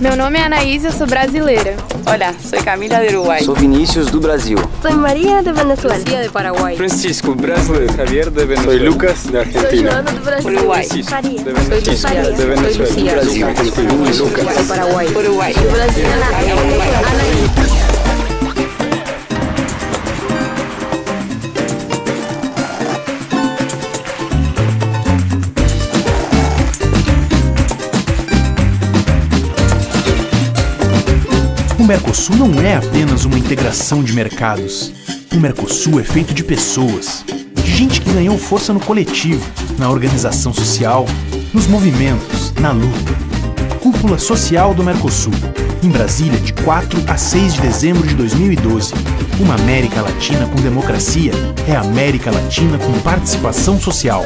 Meu nome é Anaís e eu sou brasileira. Olá, sou Camila do Uruguai. Sou Vinícius do Brasil. Sou Maria de Venezuela. Lucia de Paraguai. Francisco, brasileiro. Javier de Venezuela. Sou Lucas de Argentina. Sou Joana do Brasil. Uruguai. Maria. de Venezuela. Sou Lucia. de Venezuela. Sou Lucia. Brasil. Lucas de Paraguai. Uruguai. Do Brasil. Mercosul não é apenas uma integração de mercados. O Mercosul é feito de pessoas, de gente que ganhou força no coletivo, na organização social, nos movimentos, na luta. Cúpula Social do Mercosul, em Brasília, de 4 a 6 de dezembro de 2012. Uma América Latina com democracia é a América Latina com participação social.